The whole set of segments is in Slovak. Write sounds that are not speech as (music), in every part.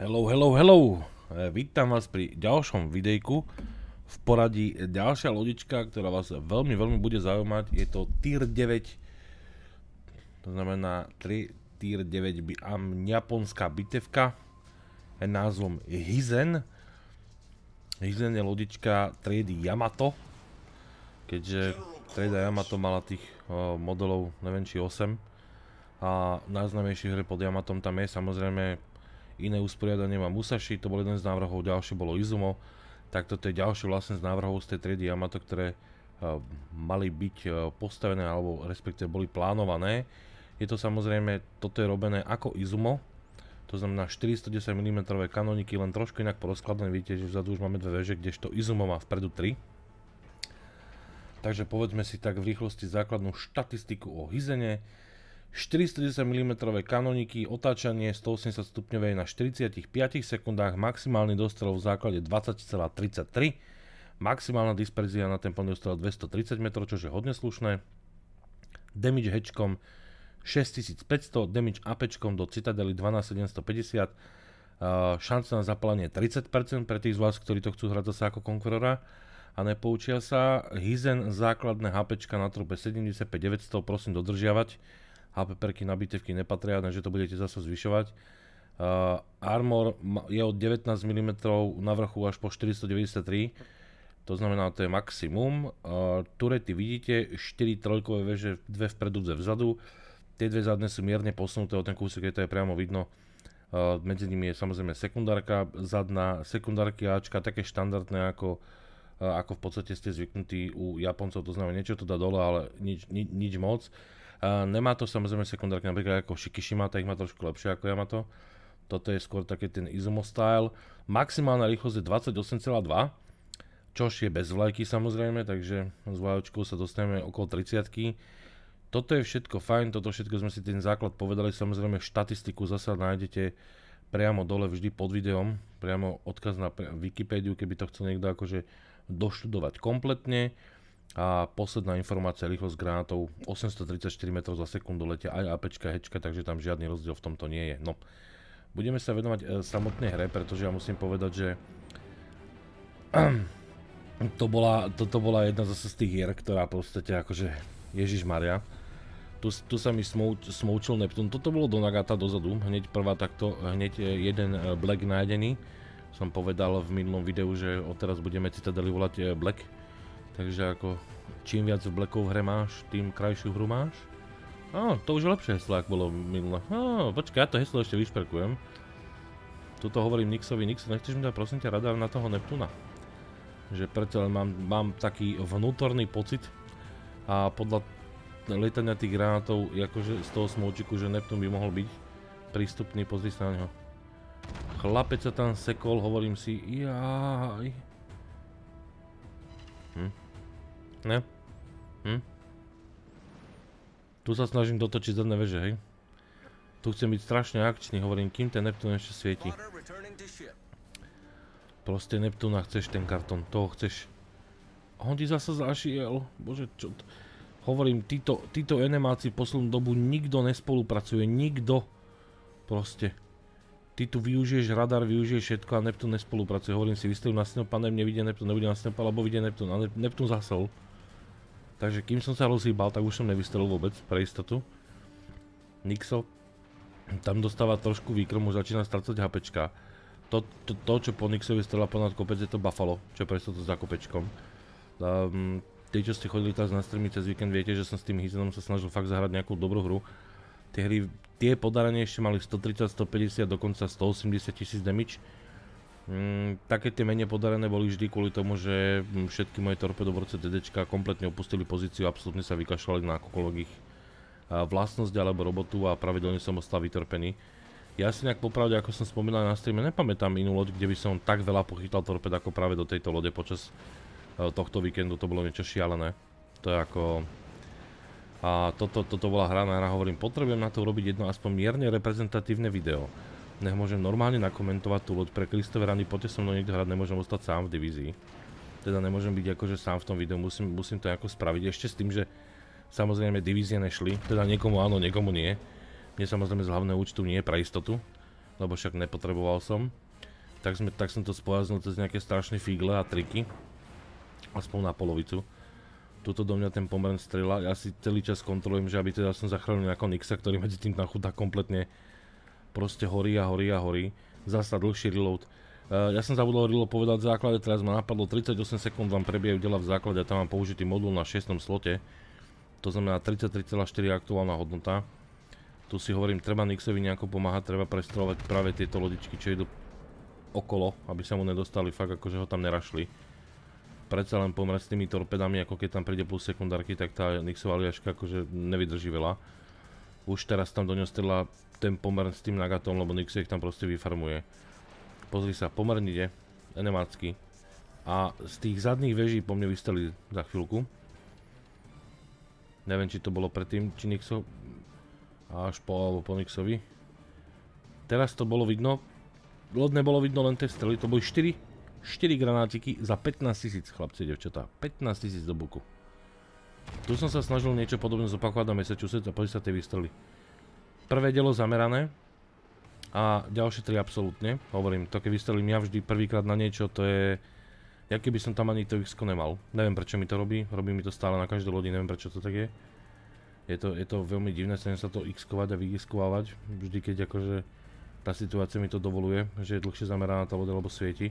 Hello, hello, hello! E, vítam vás pri ďalšom videjku. V poradí ďalšia lodička, ktorá vás veľmi, veľmi bude zaujímať. Je to Tier 9. To znamená 3 Tier 9 by am japonská bitevka. Je názvom Hizen. Hizen je lodička triedy Yamato. Keďže trieda Yamato mala tých o, modelov, neviem či 8. A najznámejší hry pod Yamatom tam je samozrejme iné usporiadanie má Musashi, to bol jeden z návrhov, ďalší bolo Izumo, tak toto je ďalší vlastne z návrhov z tej triedy Yamato, ktoré uh, mali byť uh, postavené alebo respektíve boli plánované. Je to samozrejme, toto je robené ako Izumo, to znamená 410 mm kanoniky, len trošku inak porozkladané, vidíte, že vzadu už máme dve veže, kdežto Izumo má vpredu 3. Takže povedzme si tak v rýchlosti základnú štatistiku o Hizene. 410 mm kanoniky, otáčanie 180 stupňovej na 45 sekundách, maximálny dostrel v základe 20,33, maximálna disperzia na ten plný dostrel 230 m, čo je hodne slušné, damage hatchkom 6500, damage apečkom do Citadely 12750, uh, šanca na zapálenie 30% pre tých z vás, ktorí to chcú hrať zase ako Conquerora a nepoučia sa. Hizen základné HPčka na trupe 75900, prosím dodržiavať HPPerky na bitevky nepatria, takže to budete zase zvyšovať. Uh, armor je od 19 mm na vrchu až po 493, to znamená, to je maximum. Uh, turety vidíte, 4 trojkové veže, dve vpredu, dve vzadu. Tie dve zadné sú mierne posunuté o ten kúsok, je to je priamo vidno. Uh, medzi nimi je samozrejme sekundárka zadná, sekundárky Ačka, také štandardné ako, uh, ako v podstate ste zvyknutí u Japoncov, to znamená niečo to dá dole, ale nič, ni, nič moc. Nemá to samozrejme sekundárky napríklad ako Shikishima, tak ich má trošku lepšie ako Yamato. Toto je skôr taký ten Izumo style. Maximálna rýchlosť je 28,2, čož je bez vlajky samozrejme, takže s vlajočkou sa dostaneme okolo 30 Toto je všetko fajn, toto všetko sme si ten základ povedali, samozrejme štatistiku zasa nájdete priamo dole vždy pod videom, priamo odkaz na Wikipédiu, keby to chcel niekto akože doštudovať kompletne. A posledná informácia, rýchlosť granátov 834 m za sekundu letia aj APčka, hečka, takže tam žiadny rozdiel v tomto nie je. No, budeme sa venovať e, samotnej hre, pretože ja musím povedať, že (clears throat) to bola, toto bola jedna zase z tých hier, ktorá podstate akože Ježiš Maria. Tu, tu sa mi smouč, smoučil Neptun. Toto bolo do Nagata dozadu, hneď prvá takto, hneď e, jeden e, Black nájdený. Som povedal v minulom videu, že odteraz budeme Citadeli volať e, Black Takže ako čím viac blekov v hre máš, tým krajšiu hru máš. Á, to už je lepšie heslo, ako bolo minule. Á, počkaj, ja to heslo ešte vyšperkujem. Tuto hovorím Nixovi, Nix, nechceš mi dať prosím ťa radar na toho Neptuna? Že preto len mám, mám taký vnútorný pocit a podľa letania tých granátov, akože z toho smolčiku, že Neptun by mohol byť prístupný, pozri sa na neho. Chlapec sa tam sekol, hovorím si, jaj. Ne? Hm? Tu sa snažím dotočiť zadné veže, hej? Tu chcem byť strašne akčný, hovorím, kým ten Neptún ešte svieti. Proste Neptúna chceš ten kartón, toho chceš. A on ti zasa zašiel, bože čo. Hovorím, títo, títo enemáci poslednú dobu nikto nespolupracuje, nikto. Proste. Ty tu využiješ radar, využiješ všetko a Neptún nespolupracuje. Hovorím si, vystavím na Snowpanem, nevidie Neptún, nebude na Snowpan, alebo vidie Neptún, a Neptún zasol. Takže kým som sa rozhýbal, tak už som nevystrelil vôbec, pre istotu. Nixo tam dostáva trošku výkromu, začína strácať HPčka. To, to, to, čo po Nixovi strela ponad kopec, je to Buffalo, čo je pre istotu za kopečkom. Um, tí, čo ste chodili teraz na streamy cez víkend, viete, že som s tým Hizenom sa snažil fakt zahrať nejakú dobrú hru. Tie hry, tie podaranie ešte mali 130, 150, dokonca 180 tisíc damage. Mm, také tie menej podarené boli vždy kvôli tomu, že mm, všetky moje torpedoborce DDčka kompletne opustili pozíciu, absolútne sa vykašľali na akokoľvek ich vlastnosť alebo robotu a pravidelne som ostal vytorpený. Ja si nejak popravde, ako som spomínal na streame, nepamätám inú loď, kde by som tak veľa pochytal torped ako práve do tejto lode počas e, tohto víkendu, to bolo niečo šialené. To je ako... A toto, bola hra na hra, hovorím, potrebujem na to urobiť jedno aspoň mierne reprezentatívne video nech môžem normálne nakomentovať tú loď pre Kristove poďte so mnou niekto hrať, nemôžem ostať sám v divízii. Teda nemôžem byť akože sám v tom videu, musím, to nejako spraviť. Ešte s tým, že samozrejme divízie nešli, teda niekomu áno, niekomu nie. Mne samozrejme z hlavného účtu nie pre istotu. lebo však nepotreboval som. Tak, som to spojaznil cez nejaké strašné figle a triky. Aspoň na polovicu. Tuto do mňa ten pomer strela, ja si celý čas kontrolujem, že aby teda som zachránil nejakého Nixa, ktorý medzi tým tam chudá kompletne proste horí a horí a horí. Zasa dlhší reload. Uh, ja som zabudol reload povedať v základe, teraz ma napadlo 38 sekúnd vám prebiehajú dela v základe a tam mám použitý modul na 6. slote. To znamená 33,4 aktuálna hodnota. Tu si hovorím, treba Nixovi nejako pomáhať, treba prestrelovať práve tieto lodičky, čo idú okolo, aby sa mu nedostali fakt akože ho tam nerašli predsa len pomer s tými torpedami, ako keď tam príde plus sekundárky, tak tá Nixová liaška akože nevydrží veľa. Už teraz tam do ňo ten pomer s tým Nagatom, lebo ich tam proste vyfarmuje. Pozri sa, pomer ide, enemácky. A z tých zadných veží po mne vystali za chvíľku. Neviem, či to bolo predtým, či Nixo... Až po, alebo po Nixovi. Teraz to bolo vidno. Lod nebolo vidno len tie strely, to boli 4 4 granátiky za 15 tisíc, chlapci, devčatá. 15 tisíc do buku. Tu som sa snažil niečo podobné zopakovať na Massachusetts a pozri sa tie výstrely. Prvé dielo zamerané a ďalšie tri absolútne. Hovorím, to keď vystrelím ja vždy prvýkrát na niečo, to je... Ja keby som tam ani to x nemal. Neviem prečo mi to robí, robí mi to stále na každej lodi, neviem prečo to tak je. Je to, je to veľmi divné, chcem sa to x-kovať a vy-x-kovávať, vždy keď akože tá situácia mi to dovoluje, že je dlhšie zameraná tá loď alebo svieti.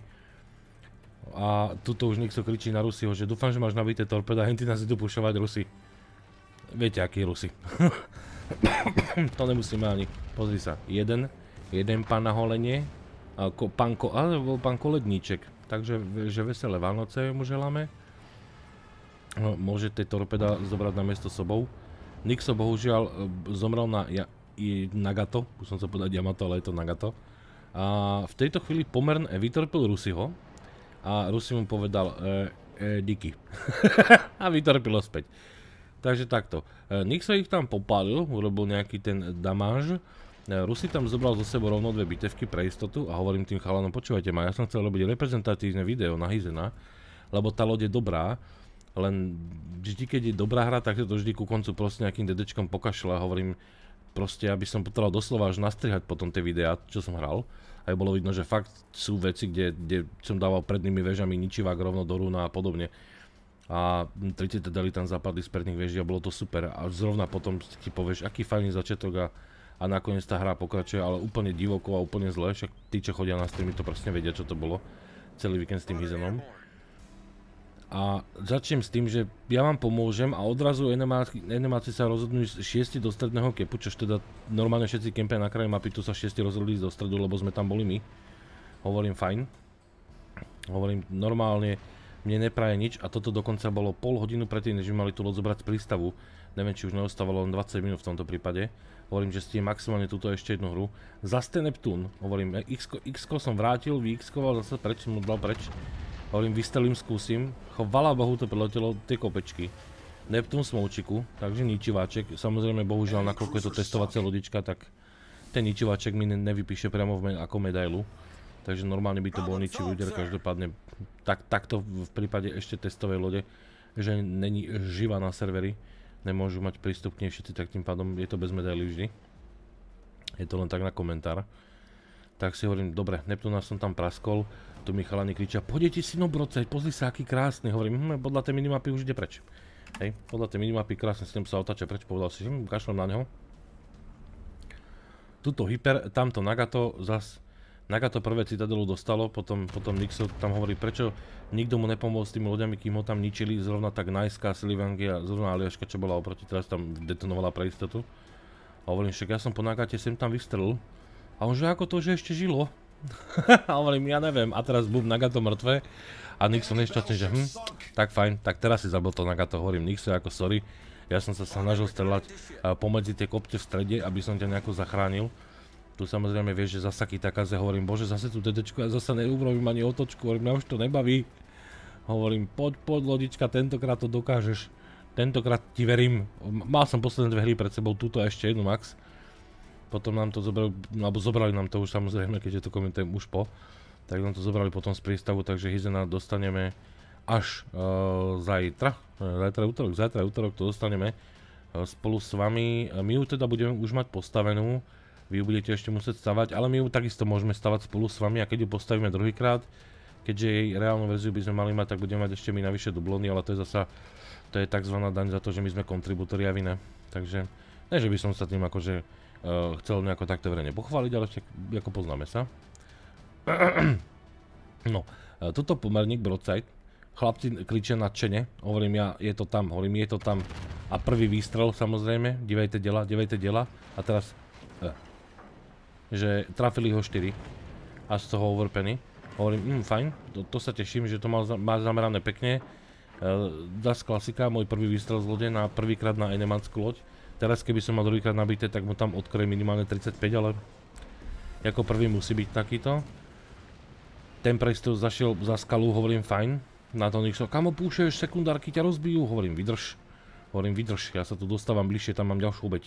A tuto už niekto kričí na Rusiho, že dúfam, že máš nabité torpeda, henty nás idú pušovať Rusi. Viete, akí Rusi. (coughs) to nemusíme ani. Pozri sa, jeden, jeden pán na holenie, a ko, pán, ko, ale bol pán Koledníček. Takže že veselé Vánoce mu želáme. No, môže tie torpeda zobrať na miesto sobou. Nixo bohužiaľ e, zomrel na ja, Nagato, už som sa povedať Yamato, ale je to Nagato. A v tejto chvíli pomerne vytorpil Rusiho, a Rusi mu povedal e, e, díky. (laughs) a vytorpilo späť. Takže takto. E, Nixo ich tam popálil, urobil nejaký ten damáž. E, Rusi tam zobral zo sebou rovno dve bitevky pre istotu a hovorím tým chalanom, počúvajte ma, ja som chcel robiť reprezentatívne video na Hizena, lebo tá loď je dobrá, len vždy, keď je dobrá hra, tak to vždy ku koncu proste nejakým dedečkom pokašľa a hovorím, proste, aby som potreboval doslova až nastrihať potom tie videá, čo som hral aj bolo vidno, že fakt sú veci, kde, kde som dával prednými vežami ničivák rovno do rúna a podobne. A 30 dali tam zapadli z predných veží a bolo to super. A zrovna potom ti povieš, aký fajný začiatok a, a nakoniec tá hra pokračuje, ale úplne divoko a úplne zle, však tí, čo chodia na streamy, to presne vedia, čo to bolo celý víkend s tým Hizenom. A začnem s tým, že ja vám pomôžem a odrazu enemáci sa rozhodnú 6 do stredného kepu, čož teda normálne všetci kempia na kraji mapy, tu sa 6 rozhodli do stredu, lebo sme tam boli my. Hovorím fajn. Hovorím normálne, mne nepraje nič a toto dokonca bolo pol hodinu predtým, než by mali tú loď zobrať z prístavu. Neviem, či už neostávalo len 20 minút v tomto prípade. Hovorím, že ste maximálne túto ešte jednu hru. Zas ten Neptún, hovorím, x-ko som vrátil, vy x-koval zase preč, mu dal preč. Hovorím, vystelím, skúsim. Chvala Bohu to preletelo tie kopečky. Neptún smoučiku, takže ničiváček. Samozrejme, bohužiaľ, nakoľko je to testovacia lodička, tak ten ničiváček mi nevypíše priamo v ako medailu. Takže normálne by to bol ničivý úder, každopádne tak, takto v prípade ešte testovej lode, že není živá na serveri, nemôžu mať prístup k nej všetci, tak tým pádom je to bez medaily vždy. Je to len tak na komentár. Tak si hovorím, dobre, Neptúna som tam praskol, tu mi chalani kričia, poďte si no broceť, pozri sa, aký krásny. Hovorím, hm, podľa tej minimapy už ide preč. Hej, podľa tej minimapy krásne s tým sa otáča preč, povedal si, hm, kašlem na neho. Tuto hyper, tamto Nagato, zas Nagato prvé citadelu dostalo, potom, potom Nixo tam hovorí, prečo nikto mu nepomohol s tými loďami, kým ho tam ničili, zrovna tak Najská, Silivangy a zrovna Aliaška, čo bola oproti, teraz tam detonovala pre istotu. A hovorím, však ja som po Nagate sem tam vystrelil, a on že ako to, že ešte žilo? (laughs) a hovorím, ja neviem. A teraz bum, Nagato mŕtve. A Nixon nešťastný, že hm, tak fajn, tak teraz si zabil to Nagato. Hovorím, Nixon ako sorry. Ja som sa snažil strelať pomedzi tie kopte v strede, aby som ťa nejako zachránil. Tu samozrejme vieš, že zasa Kitakaze hovorím, bože zase tu dedečku, ja zase neurobím ani otočku, hovorím, ja už to nebaví. Hovorím, poď, poď lodička, tentokrát to dokážeš. Tentokrát ti verím. Mal som posledné dve hry pred sebou, túto a ešte jednu max. Potom nám to zobrali, alebo zobrali nám to už samozrejme, keďže to komentujem už po, tak nám to zobrali potom z prístavu, takže Hizena dostaneme až uh, zajtra, zajtra je útorok, zajtra je útorok, to dostaneme uh, spolu s vami. My ju teda budeme už mať postavenú, vy ju budete ešte musieť stavať, ale my ju takisto môžeme stavať spolu s vami a keď ju postavíme druhýkrát, keďže jej reálnu verziu by sme mali mať, tak budeme mať ešte my navyše dublóny, ale to je zasa, to je tzv. daň za to, že my sme kontribútori a vy ne. Takže, ne, že by som sa tým akože chcel nejako takto verejne pochváliť, ale ešte ako poznáme sa. (clears throat) no, uh, tuto pomerník broadside, chlapci kličia nadšene, hovorím ja, je to tam, hovorím, je to tam. A prvý výstrel samozrejme, divejte dela, divejte dela. A teraz, uh, že trafili ho 4 a z toho overpenny. Hovorím, hm, fajn, to, to sa teším, že to má, má zamerané pekne. Uh, Das klasika, môj prvý výstrel z lode na prvýkrát na enemanskú loď. Teraz keby som mal druhýkrát nabité, tak mu tam odkroje minimálne 35, ale ako prvý musí byť takýto. Ten presto zašiel za skalu, hovorím fajn. Na to sa, kamo púšeš, sekundárky ťa rozbijú, hovorím vydrž. Hovorím vydrž, ja sa tu dostávam bližšie, tam mám ďalšiu obeď.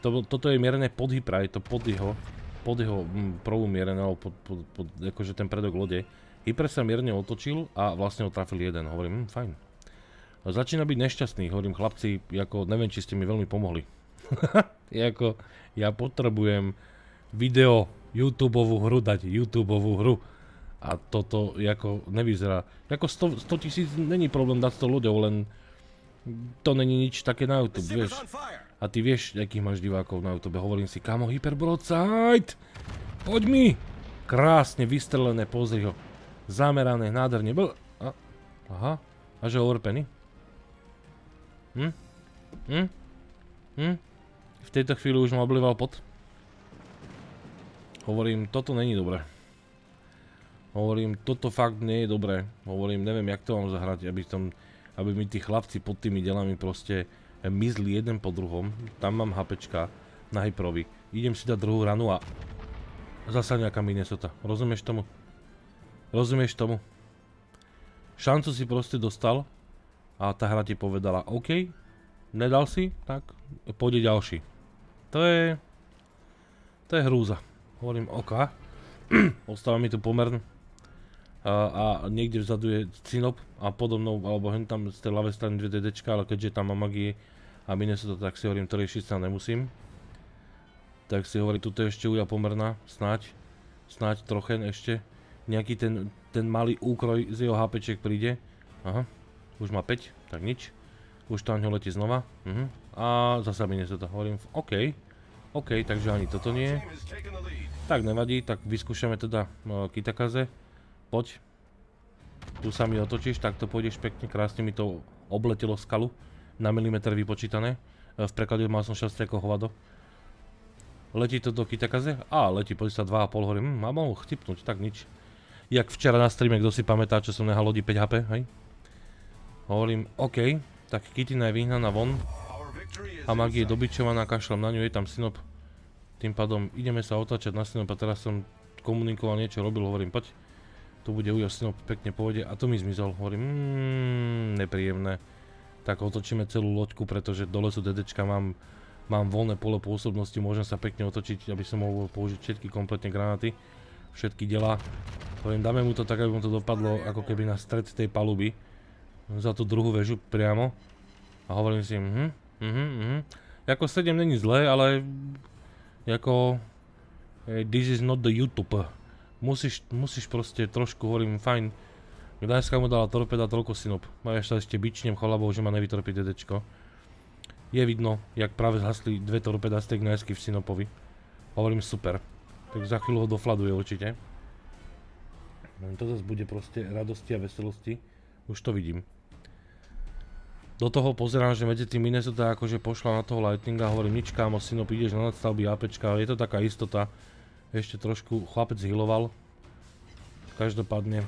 To, toto je mierené pod hypra, je to pod jeho pod jeho mm, prvú mierené, alebo pod, akože ten predok lode. Hyper sa mierne otočil a vlastne ho trafil jeden. Hovorím, hm, fajn. Začína byť nešťastný, hovorím chlapci, ako neviem, či ste mi veľmi pomohli. (laughs) ako, ja potrebujem video, YouTubeovú hru dať, YouTubeovú hru. A toto ako nevyzerá. Ako 100 tisíc není problém dať 100 ľuďov, len to není nič také na YouTube, vieš. A ty vieš, akých máš divákov na YouTube. Hovorím si, kamo, Hyperbroadside! Poď mi! Krásne vystrelené, pozri ho. Zamerané, nádherne. Bl... A, aha. A že overpenny? Hm? Hm? Hm? V tejto chvíli už ma oblival pot. Hovorím, toto není dobré. Hovorím, toto fakt nie je dobré. Hovorím, neviem, jak to mám zahrať, aby, tom, aby mi tí chlapci pod tými delami proste mizli jeden po druhom. Tam mám HPčka na hyprovi. Idem si dať druhú ranu a zasa nejaká Minnesota. Rozumieš tomu? Rozumieš tomu? Šancu si proste dostal a tá hra ti povedala OK, nedal si, tak pôjde ďalší. To je... To je hrúza. Hovorím OK. (clears throat) Ostáva mi tu pomer a, niekde vzadu je Cinop a podobnou, alebo hen tam z tej ľavej strany 2 DDčka, ale keďže tam mám magie a to, tak si hovorím, to riešiť sa nemusím. Tak si hovorím, tuto je ešte uja pomerná, snáď, snáď trochen ešte. Nejaký ten, ten malý úkroj z jeho HPček príde. Aha, už má 5, tak nič. Už tam ho letí znova. Uh-huh. A zasa to, hovorím, OK. OK, takže ani toto nie. Tak nevadí, tak vyskúšame teda uh, Kitakaze poď. Tu sa mi otočíš, tak to pôjdeš pekne, krásne mi to obletelo skalu. Na milimeter vypočítané. E, v preklade mal som šťastie ako hovado. Letí to do Kitakaze? Á, letí, poď sa 2,5 hovorím, hm, mám mohol chcipnúť, tak nič. Jak včera na streame, kto si pamätá, čo som nehal lodi 5 HP, hej? Hovorím, OK, tak Kitina je vyhnaná von. A magie je dobičovaná, kašlem na ňu, je tam synop. Tým pádom ideme sa otáčať na synop a teraz som komunikoval niečo, robil, hovorím, poď tu bude ujasneno pekne pôjde a to mi zmizol. Hovorím, mm, nepríjemné. Tak otočíme celú loďku, pretože dole sú DDčka, mám, mám voľné pole pôsobnosti, môžem sa pekne otočiť, aby som mohol použiť všetky kompletne granáty, všetky delá. Hovorím, dáme mu to tak, aby mu to dopadlo ako keby na stred tej paluby, za tú druhú väžu priamo. A hovorím si, mhm, mhm, mhm. Jako 7 není zlé, ale jako this is not the YouTube musíš, musíš proste trošku, hovorím, fajn. Gdaňská mu dala torpeda toľko synop. A ja sa ešte bičnem chalabou, že ma nevytorpí DDčko. Je vidno, jak práve zhasli dve torpeda z tej Gdaňsky v synopovi. Hovorím super. Tak za chvíľu ho dofladuje určite. To zase bude proste radosti a veselosti. Už to vidím. Do toho pozerám, že medzi tým Minnesota akože pošla na toho Lightninga a hovorím nič kámo, synop ideš na nadstavby APčka, je to taká istota ešte trošku chlapec hiloval. Každopádne.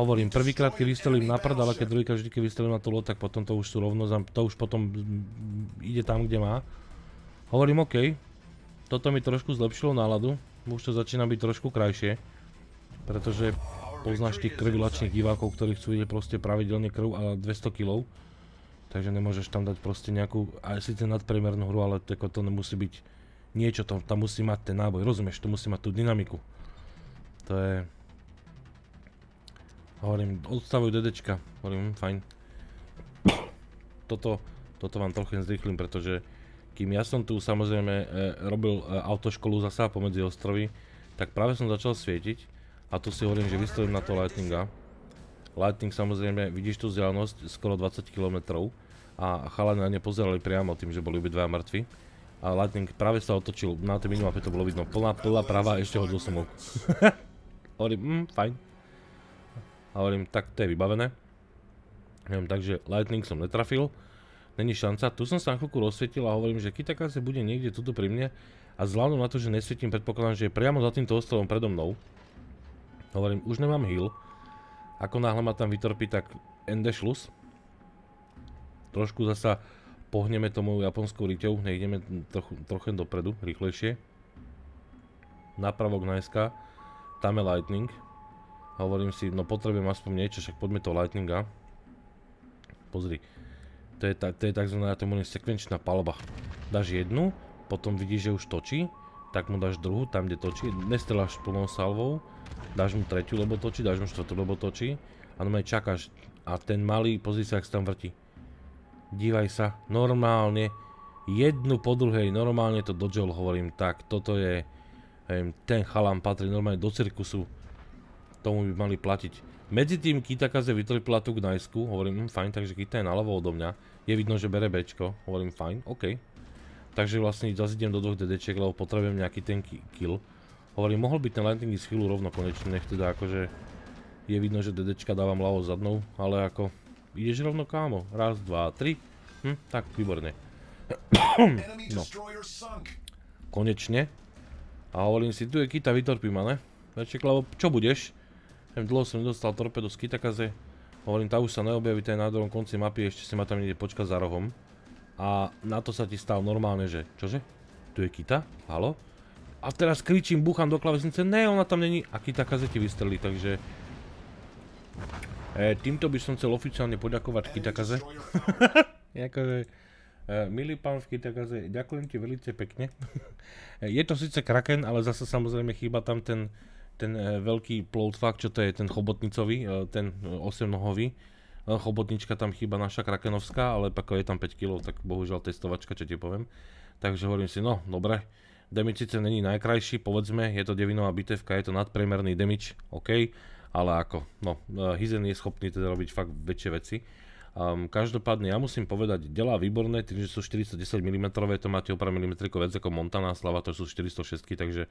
Hovorím, prvýkrát keď vystrelím na prd, ale keď druhýkrát vždy keď vystrelím na tú loď, tak potom to už sú rovno, to už potom ide tam, kde má. Hovorím, OK, toto mi trošku zlepšilo náladu, už to začína byť trošku krajšie, pretože poznáš tých krvilačných divákov, ktorí chcú vidieť proste pravidelne krv a 200 kg. Takže nemôžeš tam dať proste nejakú, aj síce nadpriemernú hru, ale to nemusí byť niečo to, tam musí mať ten náboj, rozumieš, to musí mať tú dynamiku. To je... Hovorím, odstavujú DDčka, hovorím, hm, fajn. Toto, toto vám trochu zrýchlim, pretože kým ja som tu samozrejme e, robil e, autoškolu zasa pomedzi ostrovy, tak práve som začal svietiť a tu si hovorím, že vystavím na to Lightninga. Lightning samozrejme, vidíš tú vzdialenosť, skoro 20 km a chalani na ne pozerali priamo tým, že boli obidvaja mŕtvi. A Lightning práve sa otočil, na tej minimape to bolo vidno, plná, plná práva ešte hodil som ok. (laughs) hovorím, mm, fajn. A hovorím, tak to je vybavené. takže Lightning som netrafil. Není šanca. Tu som sa na chvíľku rozsvietil a hovorím, že Kitakaze bude niekde tuto pri mne a vzhľadom na to, že nesvietím, predpokladám, že je priamo za týmto ostrovom predo mnou. Hovorím, už nemám heal. Ako náhle ma tam vytorpí, tak ende šlus. Trošku zasa pohneme tomu japonskou riťou, nejdeme trochu, dopredu, rýchlejšie. Napravok na SK, tam je lightning. Hovorím si, no potrebujem aspoň niečo, však poďme to lightninga. Pozri, to je, to je tzv. tomu sekvenčná palba. Dáš jednu, potom vidíš, že už točí, tak mu dáš druhú, tam kde točí, nestreláš plnou salvou, dáš mu tretiu, lebo točí, dáš mu štvrtú, lebo točí a normálne čakáš a ten malý, pozri sa, ak sa tam vrti. Dívaj sa, normálne, jednu po druhej, normálne to dodžel, hovorím, tak toto je, ten chalám patrí normálne do cirkusu, tomu by mali platiť. Medzi tým Kitakaze vytrpila tú Gnajsku, hovorím, hm, fajn, takže Kita je naľavo odo mňa. Je vidno, že bere Bčko, hovorím, fajn, OK. Takže vlastne zase idem do dvoch DDčiek, lebo potrebujem nejaký ten kill. Hovorím, mohol by ten landing z chvíľu rovno konečne, nech teda akože je vidno, že DDčka dávam ľavo zadnou, ale ako ideš rovno kámo, raz, dva, tri, hm, tak výborne. no. Konečne. A hovorím si, tu je Kita, vytorpí ma, ne? Veček, lebo čo budeš? Neviem, dlho som nedostal torpedo z Kitakaze. Hovorím, tá už sa neobjaví, to je na druhom konci mapy, ešte si ma tam ide počkať za rohom. A na to sa ti stal normálne, že čože? Tu je Kita? Halo? A teraz kričím, búcham do klavesnice, ne, ona tam není. A Kitakaze ti vystrelí, takže... E, týmto by som chcel oficiálne poďakovať Kitakaze. (laughs) akože, e, milý pán v Kitakaze, ďakujem ti veľmi pekne. (laughs) je to síce Kraken, ale zase samozrejme chýba tam ten ten e, veľký fakt, čo to je ten chobotnicový, e, ten 8-nohový. E, chobotnička tam chýba naša krakenovská, ale ako je tam 5 kg, tak bohužiaľ testovačka, čo ti poviem. Takže hovorím si, no dobre, damage síce není najkrajší, povedzme, je to devinová bitevka, je to nadpriemerný damage, OK, ale ako, no, Hizen je schopný teda robiť fakt väčšie veci. Um, každopádne ja musím povedať, delá výborné, tým, že sú 410 mm, to máte o pár mm viac ako Montana, Slava to sú 406, takže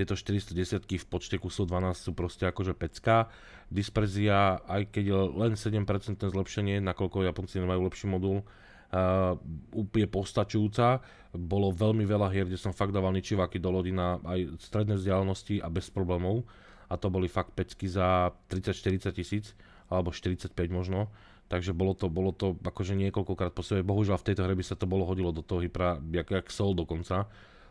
tieto 410 v počte kusov 12 sú proste akože pecka. Disperzia, aj keď je len 7% zlepšenie, nakoľko Japonci nemajú lepší modul, uh, úplne postačujúca. Bolo veľmi veľa hier, kde som fakt dával ničiváky do lodi na aj stredné vzdialenosti a bez problémov. A to boli fakt pecky za 30-40 tisíc, alebo 45 možno. Takže bolo to, bolo to akože niekoľkokrát po sebe. Bohužiaľ v tejto hre by sa to bolo hodilo do toho hypra, jak, jak sol dokonca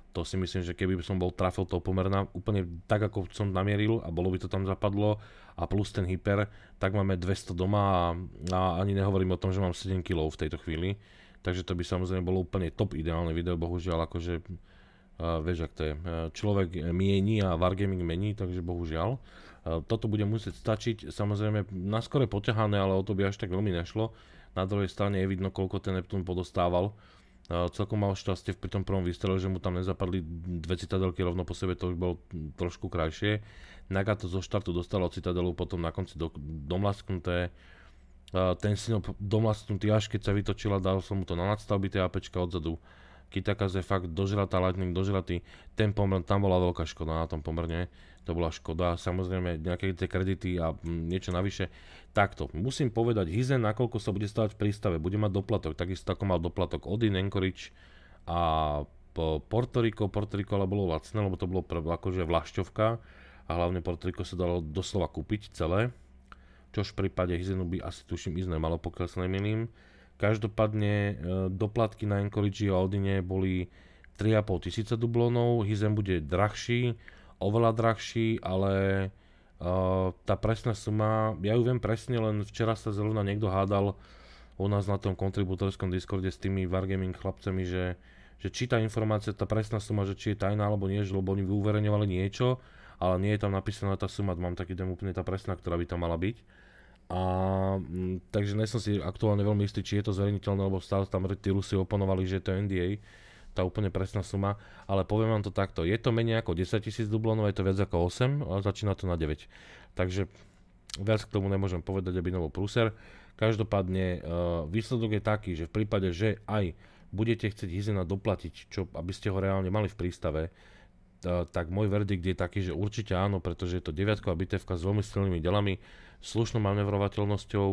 to si myslím, že keby som bol trafil toho pomerná úplne tak, ako som namieril a bolo by to tam zapadlo a plus ten hyper, tak máme 200 doma a, a ani nehovorím o tom, že mám 7 kg v tejto chvíli. Takže to by samozrejme bolo úplne top ideálne video, bohužiaľ akože uh, vieš, ak to je. Človek mieni a Wargaming mení, takže bohužiaľ. Uh, toto bude musieť stačiť, samozrejme na skore poťahané, ale o to by až tak veľmi nešlo. Na druhej strane je vidno, koľko ten Neptún podostával celkom mal šťastie pri tom prvom výstrele, že mu tam nezapadli dve citadelky rovno po sebe, to už bolo trošku krajšie. Nagato zo štartu dostalo citadelu, potom na konci do, domlasknuté. Ten synop domlasknutý až keď sa vytočila, dal som mu to na nadstavby tej APčka odzadu. Kitakaze fakt dožratá, Lightning dožratý. Ten pomer, tam bola veľká škoda na tom pomerne to bola škoda. Samozrejme nejaké tie kredity a mm, niečo navyše. Takto, musím povedať, Hizen, nakoľko sa bude stávať v prístave, bude mať doplatok, takisto ako mal doplatok Odin, Anchorage a Porto Rico, Porto Rico ale bolo lacné, lebo to bolo akože vlašťovka a hlavne Porto Rico sa dalo doslova kúpiť celé, čož v prípade Hizenu by asi tuším ísť nemalo, pokiaľ sa nemýlim. Každopádne e, doplatky na Anchorage a Odine boli 3,5 tisíca dublónov, Hizen bude drahší, oveľa drahší, ale uh, tá presná suma, ja ju viem presne, len včera sa zrovna niekto hádal u nás na tom kontributorskom Discorde s tými Wargaming chlapcami, že, že či tá informácia, tá presná suma, že či je tajná alebo nie, že lebo oni uverejňovali niečo, ale nie je tam napísaná tá suma, mám taký dem úplne tá presná, ktorá by tam mala byť. A mm, takže nie som si aktuálne veľmi istý, či je to zverejniteľné, lebo stále tam tí Rusi oponovali, že je to NDA, tá úplne presná suma, ale poviem vám to takto, je to menej ako 10 tisíc dublonov, je to viac ako 8, ale začína to na 9. Takže viac k tomu nemôžem povedať, aby nebol prúser. Každopádne uh, výsledok je taký, že v prípade, že aj budete chcieť Hizena doplatiť, čo, aby ste ho reálne mali v prístave, tak môj verdikt je taký, že určite áno, pretože je to deviatková bitevka s veľmi silnými delami, slušnou manevrovateľnosťou,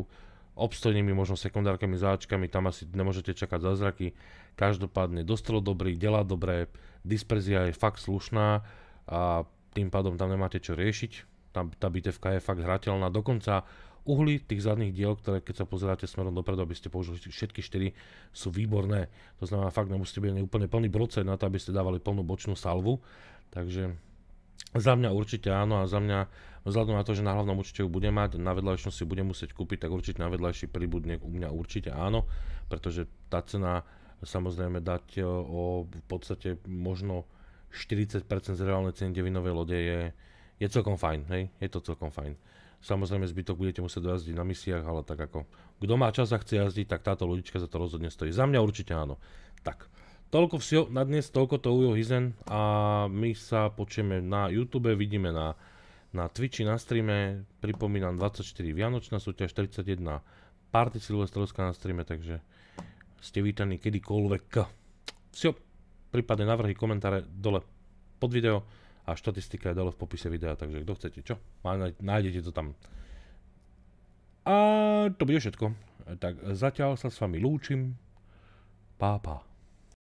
obstojnými možno sekundárkami, záčkami, tam asi nemôžete čakať zázraky. Každopádne dostrel dobrý, dela dobré, disperzia je fakt slušná a tým pádom tam nemáte čo riešiť. Tam tá bitevka je fakt hrateľná. Dokonca uhly tých zadných diel, ktoré keď sa pozeráte smerom dopredu, aby ste použili všetky 4, sú výborné. To znamená, fakt nemusíte byť úplne plný brocet na to, aby ste dávali plnú bočnú salvu. Takže za mňa určite áno a za mňa, vzhľadom na to, že na hlavnom účte ju budem mať, na vedľajšom si budem musieť kúpiť, tak určite na vedľajší príbudne u mňa určite áno, pretože tá cena samozrejme dať e, o v podstate možno 40% z reálnej ceny devinovej lode je, je celkom fajn, hej, je to celkom fajn. Samozrejme zbytok budete musieť dojazdiť na misiách, ale tak ako, kto má čas a chce jazdiť, tak táto lodička za to rozhodne stojí. Za mňa určite áno. Tak, Toľko vsio na dnes, toľko to ujo Hizen a my sa počujeme na YouTube, vidíme na, na Twitchi, na streame, pripomínam 24 Vianočná súťaž, 41 Party Silvestrovská na streame, takže ste vítaní kedykoľvek. Vsio, prípadne navrhy, komentáre dole pod video a štatistika je dole v popise videa, takže kto chcete, čo? Nájdete to tam. A to bude všetko. Tak zatiaľ sa s vami lúčim. Pá, pá.